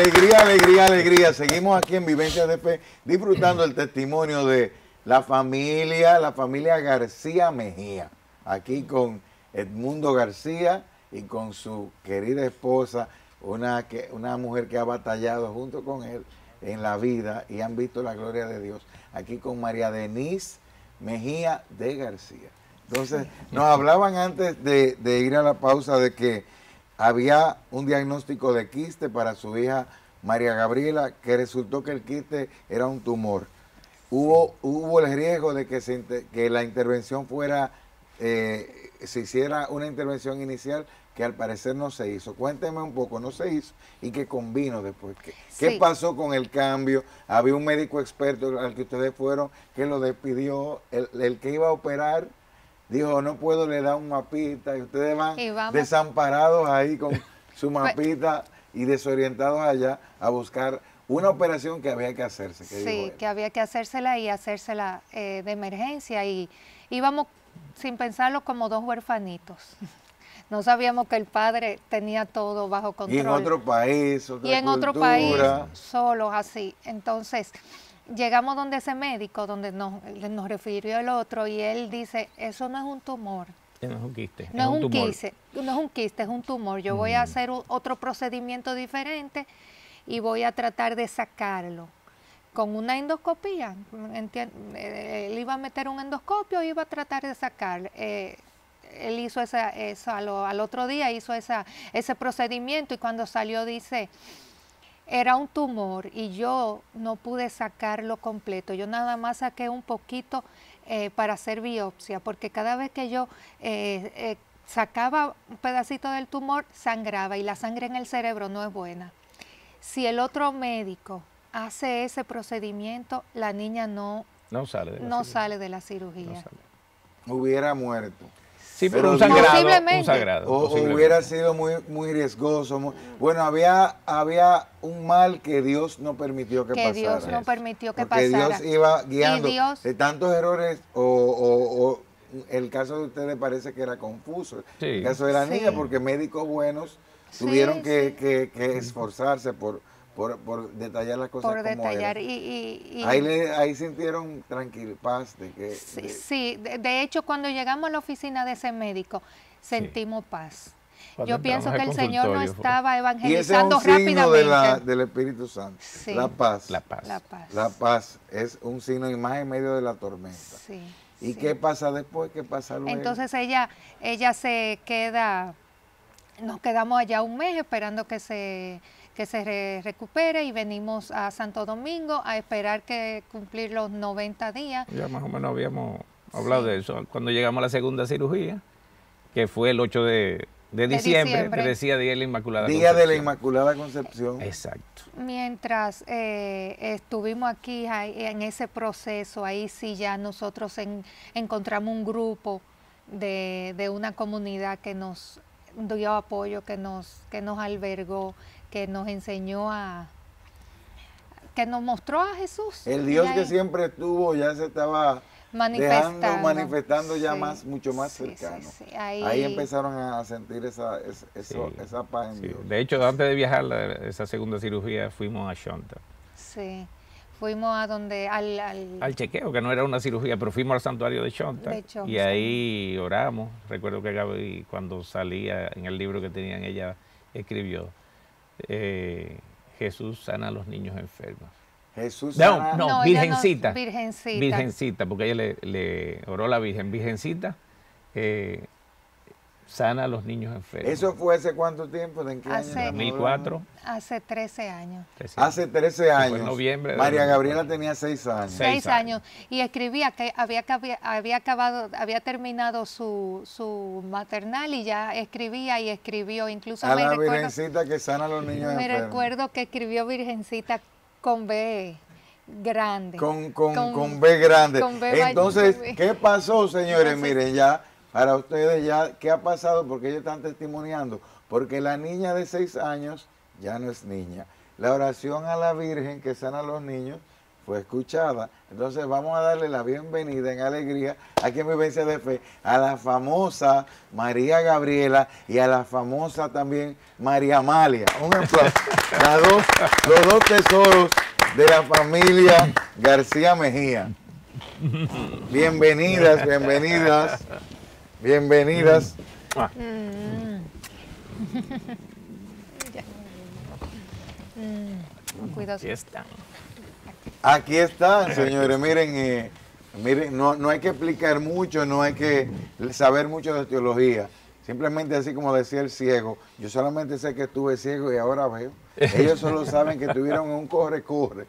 Alegría, alegría, alegría. Seguimos aquí en Vivencia de Fe disfrutando el testimonio de la familia, la familia García Mejía. Aquí con Edmundo García y con su querida esposa, una, una mujer que ha batallado junto con él en la vida y han visto la gloria de Dios. Aquí con María Denise Mejía de García. Entonces, nos hablaban antes de ir a la pausa de que había un diagnóstico de quiste para su hija María Gabriela, que resultó que el quiste era un tumor. Hubo, hubo el riesgo de que, se, que la intervención fuera, eh, se hiciera una intervención inicial que al parecer no se hizo. Cuénteme un poco, no se hizo y qué convino después. ¿Qué, ¿qué pasó con el cambio? Había un médico experto al que ustedes fueron que lo despidió, el, el que iba a operar dijo, no puedo, le dar un mapita y ustedes van desamparados ahí con su pues mapita y desorientados allá a buscar una operación que había que hacerse. sí, que había que hacérsela y hacérsela eh, de emergencia y íbamos sin pensarlo como dos huerfanitos. No sabíamos que el padre tenía todo bajo control. Y en otro país, otra Y en otro país, solos así. Entonces, llegamos donde ese médico, donde nos, nos refirió el otro, y él dice, eso no es un tumor. No es un quiste. No es, un, quiste, no es un quiste, es un tumor. Yo voy a mm. hacer otro procedimiento diferente y voy a tratar de sacarlo con una endoscopía. Él iba a meter un endoscopio y iba a tratar de sacar. Eh, él hizo esa, eso al, otro día, hizo esa, ese procedimiento y cuando salió dice, era un tumor y yo no pude sacarlo completo. Yo nada más saqué un poquito eh, para hacer biopsia, porque cada vez que yo eh, eh, sacaba un pedacito del tumor, sangraba y la sangre en el cerebro no es buena. Si el otro médico hace ese procedimiento, la niña no, no sale de la no Sale de la cirugía. Hubiera muerto. Sí, pero, un sagrado. O, hubiera sido muy, muy riesgoso. bueno, había, había un mal que Dios no permitió que, pasara. Que Dios no permitió que Porque pasara. Dios iba guiando de tantos errores o, el caso de ustedes parece que era confuso. El caso de la niña, porque médicos buenos tuvieron que, que esforzarse por por, detallar las cosas por detallar y, ahí, ahí sintieron tranquil paz de que sí, De, hecho cuando llegamos a la oficina de ese médico sentimos paz. Yo pienso que el Señor no estaba evangelizando y ese es un signo de la, del Espíritu Santo. La paz. La paz. La paz. La paz es un signo y más en medio de la tormenta. Sí, y qué pasa después qué pasa luego entonces ella ella se queda nos quedamos allá un mes esperando que se que se recupere y venimos a Santo Domingo a esperar que cumplir los 90 días. Ya más o menos habíamos hablado de eso cuando llegamos a la segunda cirugía, que fue el 8 de, diciembre, que decía Día de la Inmaculada Día de la Inmaculada Concepción. Exacto. Mientras eh, estuvimos aquí en ese proceso, ahí sí ya nosotros encontramos un grupo de, de, una comunidad que nos dio apoyo, que nos, que nos albergó, que nos enseñó a, que nos mostró a Jesús. El Dios que siempre estuvo ya se estaba manifestando, manifestando ya más, mucho más cercano. Ahí, empezaron a sentir esa, esa, paz en Dios. De hecho, antes de viajar esa segunda cirugía fuimos a Shonta. Sí. Fuimos a donde, al, al, chequeo, que no era una cirugía, pero fuimos al santuario de Shonta. y ahí oramos. Recuerdo que Gaby, cuando salía en el libro que tenían, ella escribió, eh, Jesús sana a los niños enfermos. Jesús sana. No, no, virgencita, virgencita. porque ella le, le, oró a la Virgen. Virgencita, eh, sana a los niños enfermos. ¿Eso fue hace cuánto tiempo? ¿En qué hace, año? 2004. Hace 13 años. Hace 13 años. en noviembre. María Gabriela tenía 6 años. 6 años. Y escribía que había, había acabado, había terminado su, su maternal y ya escribía y escribió. Incluso a la Virgencita que sana a los niños me enfermos. Me recuerdo que escribió Virgencita con B grande. Con, con, con, B grande. Entonces, ¿qué pasó, señores? Miren, ya para ustedes ya, ¿qué ha pasado? Porque ellos están testimoniando. Porque la niña de seis años ya no es niña. La oración a la Virgen que sana a los niños fue escuchada. Entonces vamos a darle la bienvenida en alegría aquí en Vivencia de Fe a la famosa María Gabriela y a la famosa también María Amalia. Un aplauso. los dos tesoros de la familia García Mejía. Bienvenidas, bienvenidas, bienvenidas. Mm. Aquí están. Aquí están, señores. Miren, eh, miren no, no hay que explicar mucho, no hay que saber mucho de teología. Simplemente así como decía el ciego, yo solamente sé que estuve ciego y ahora veo. Ellos solo saben que tuvieron un corre-corre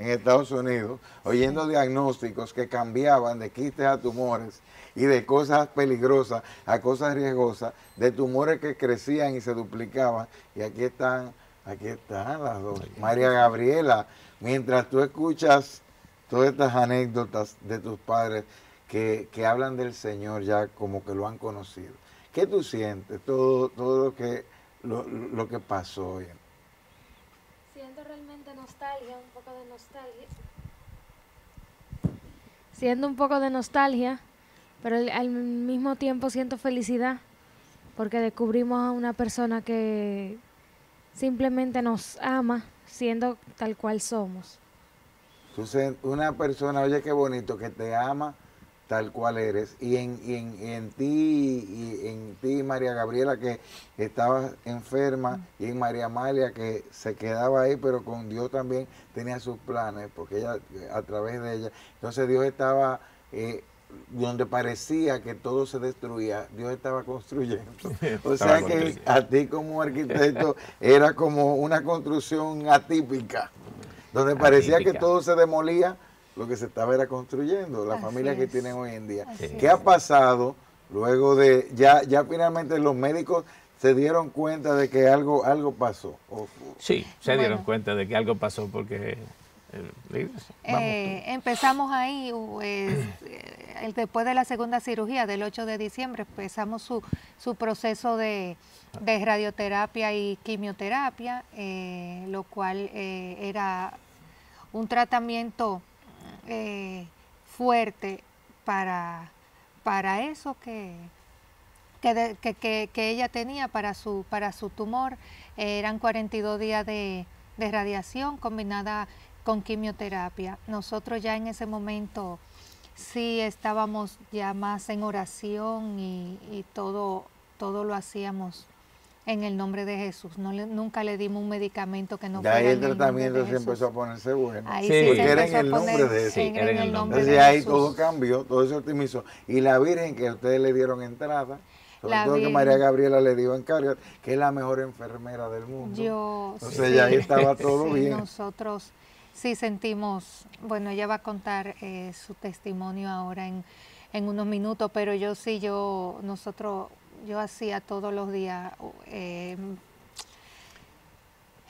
en Estados Unidos, oyendo diagnósticos que cambiaban de quistes a tumores y de cosas peligrosas a cosas riesgosas, de tumores que crecían y se duplicaban. Y aquí están, aquí están las dos. María Gabriela, mientras tú escuchas todas estas anécdotas de tus padres que, hablan del Señor ya como que lo han conocido, ¿qué tú sientes? Todo, todo lo que lo, que pasó hoy. Siento realmente nostalgia, un poco de nostalgia. Siento un poco de nostalgia pero al mismo tiempo siento felicidad porque descubrimos a una persona que simplemente nos ama siendo tal cual somos. Entonces, una persona, oye, qué bonito, que te ama tal cual eres. Y en, en, ti, y en ti, María Gabriela, que estaba enferma, y en María Amalia, que se quedaba ahí, pero con Dios también tenía sus planes, porque ella, a través de ella, entonces Dios estaba eh, donde parecía que todo se destruía, Dios estaba construyendo. O sea que a ti como arquitecto era como una construcción atípica, donde parecía que todo se demolía, lo que se estaba era construyendo, la familia que tienen hoy en día. ¿Qué ha pasado luego de, ya, ya finalmente los médicos se dieron cuenta de que algo, algo pasó? sí, se dieron cuenta de que algo pasó porque eh, empezamos ahí, eh, después de la segunda cirugía del 8 de diciembre, empezamos su, su proceso de, radioterapia y quimioterapia, eh, lo cual era un tratamiento fuerte para, para eso que, que, ella tenía para su, para su tumor. eran 42 días de, de radiación combinada con quimioterapia. Nosotros ya en ese momento sí estábamos ya más en oración y, todo, todo lo hacíamos en el nombre de Jesús. No nunca le dimos un medicamento que no ya fuera ahí el, tratamiento se empezó a ponerse bueno. Ahí sí, porque era en el nombre de Jesús. Entonces ahí todo cambió, todo se optimizó. Y la Virgen que ustedes le dieron entrada, sobre todo que María Gabriela le dio encargo, que es la mejor enfermera del mundo. Yo, Entonces ya ahí estaba todo bien. Nosotros Sí, sentimos, bueno, ella va a contar eh, su testimonio ahora en, unos minutos, pero yo sí, yo, nosotros, yo hacía todos los días, eh,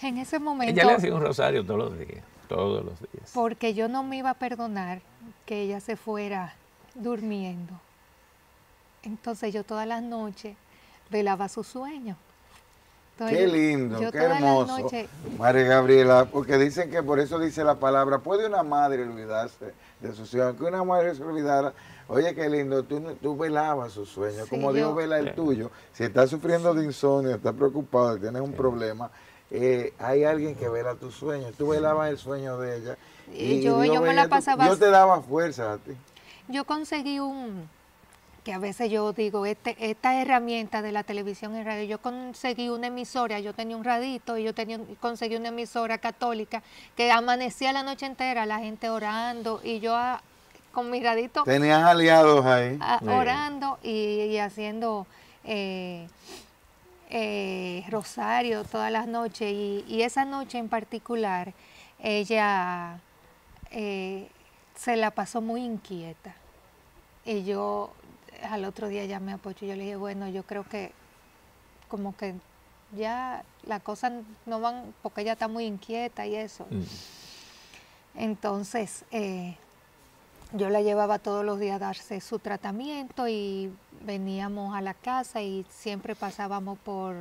en ese momento... Ella le hacía un rosario todos los días, todos los días. Porque yo no me iba a perdonar que ella se fuera durmiendo. Entonces yo todas las noches velaba su sueño qué lindo, qué hermoso. María Gabriela, porque dicen que por eso dice la palabra, puede una madre olvidarse de su sueño, que una madre se olvidara. Oye, qué lindo, tú, tú velabas su sueño, como Dios vela el tuyo. Si estás sufriendo de insomnio, estás preocupado, tienes un problema, eh, hay alguien que vela tu sueño. Tú velabas el sueño de ella. Y, yo, yo me la pasaba. Yo te daba fuerza a ti. Yo conseguí un que a veces yo digo, este, esta herramienta de la televisión en radio, yo conseguí una emisora, yo tenía un radito y yo tenía, conseguí una emisora católica que amanecía la noche entera la gente orando y yo ah, con mi radito... Tenías aliados ahí. Ah, orando y, haciendo eh, eh, rosario todas las noches y, esa noche en particular ella eh, se la pasó muy inquieta y yo al otro día ya me apoyó. Yo le dije, bueno, yo creo que como que ya las cosas no van, porque ella está muy inquieta y eso. Mm. Entonces, eh, yo la llevaba todos los días a darse su tratamiento y veníamos a la casa y siempre pasábamos por,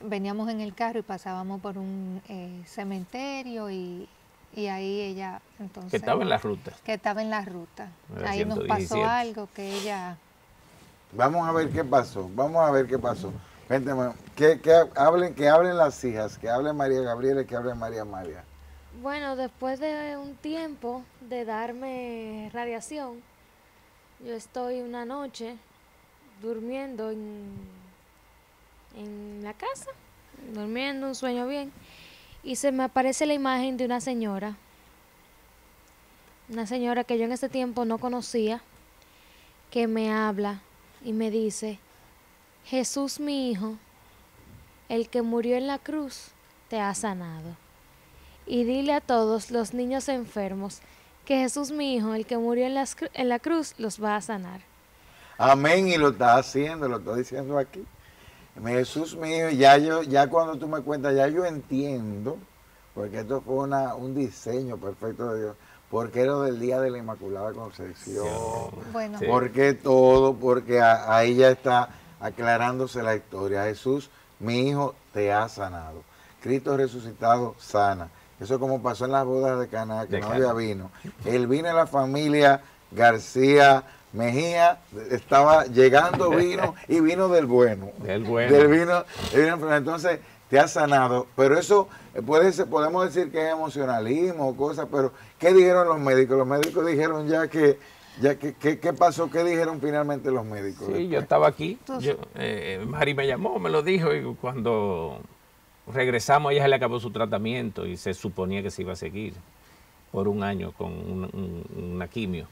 veníamos en el carro y pasábamos por un eh, cementerio y Y ahí ella, entonces... Que estaba en la ruta. Que estaba en la ruta. ahí nos pasó algo que ella... Vamos a ver qué pasó, vamos a ver qué pasó. Gente, que, hablen, que hablen las hijas, que hablen María Gabriela y que hablen María María. Bueno, después de un tiempo de darme radiación, yo estoy una noche durmiendo en, en la casa, durmiendo un sueño bien, y se me aparece la imagen de una señora, una señora que yo en ese tiempo no conocía, que me habla y me dice, Jesús mi hijo, el que murió en la cruz, te ha sanado. Y dile a todos los niños enfermos que Jesús mi hijo, el que murió en, en la cruz, los va a sanar. Amén, y lo está haciendo, lo está diciendo aquí. Jesús mío, ya yo, ya cuando tú me cuentas, ya yo entiendo, porque esto fue una, un diseño perfecto de Dios, porque era del día de la Inmaculada Concepción, bueno. porque todo, porque ahí ya está aclarándose la historia. Jesús, mi hijo, te ha sanado. Cristo resucitado sana. Eso como pasó en las bodas de Cana, que no había vino. El vino de la familia García Mejía estaba llegando vino y vino del bueno. Del bueno. Del vino, entonces te ha sanado. Pero eso eh, puede ser, podemos decir que es emocionalismo o cosas, pero ¿qué dijeron los médicos? Los médicos dijeron ya que, ya que, ¿qué pasó? ¿Qué dijeron finalmente los médicos? Sí, yo estaba aquí. Eh, Mari me llamó, me lo dijo y cuando regresamos ella se le acabó su tratamiento y se suponía que se iba a seguir por un año con una quimio.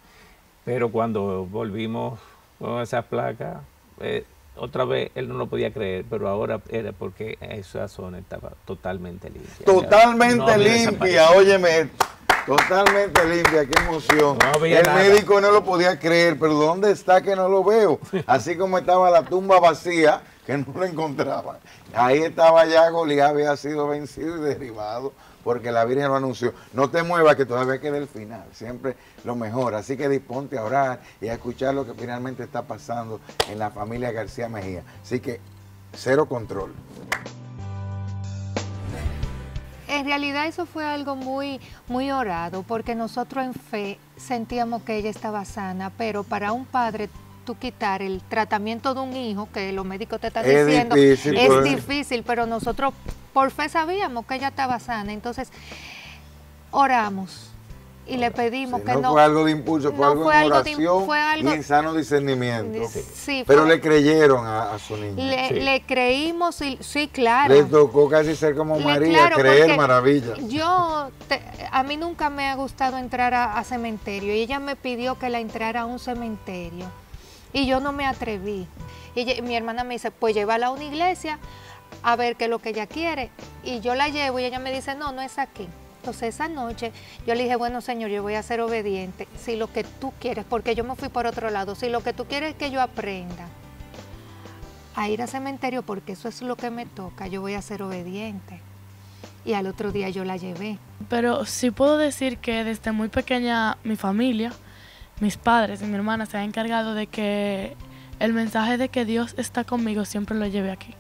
Pero cuando volvimos con esa placa, eh, otra vez él no lo podía creer, pero ahora era porque esa zona estaba totalmente limpia. Totalmente limpia, óyeme, totalmente limpia, qué emoción. el médico no lo podía creer, pero ¿dónde está que no lo veo? Así como estaba la tumba vacía, que no lo encontraba. Ahí estaba ya Goliat, había sido vencido y derribado porque la Virgen lo anunció. No te muevas que todavía queda el final, siempre lo mejor. Así que disponte a orar y a escuchar lo que finalmente está pasando en la familia García Mejía. Así que cero control. En realidad eso fue algo muy, muy orado, porque nosotros en fe sentíamos que ella estaba sana, pero para un padre tú quitar el tratamiento de un hijo, que los médicos te están diciendo, es pues. difícil, pero nosotros por fe sabíamos que ella estaba sana. Entonces, oramos y le pedimos que no, fue algo de impulso, fue algo de oración fue algo, y en sano discernimiento. Sí, Pero le creyeron a, su niña. Le, creímos, y, sí, claro. Le tocó casi ser como María, creer maravilla. Yo, a mí nunca me ha gustado entrar a, cementerio y ella me pidió que la entrara a un cementerio y yo no me atreví. Y mi hermana me dice, pues llévala a una iglesia a ver qué es lo que ella quiere. Y yo la llevo y ella me dice, no, no es aquí. Entonces esa noche yo le dije, bueno Señor, yo voy a ser obediente. Si lo que tú quieres, porque yo me fui por otro lado, si lo que tú quieres es que yo aprenda a ir al cementerio, porque eso es lo que me toca, yo voy a ser obediente. Y al otro día yo la llevé. Pero sí puedo decir que desde muy pequeña mi familia, mis padres y mi hermana se han encargado de que el mensaje de que Dios está conmigo siempre lo lleve aquí.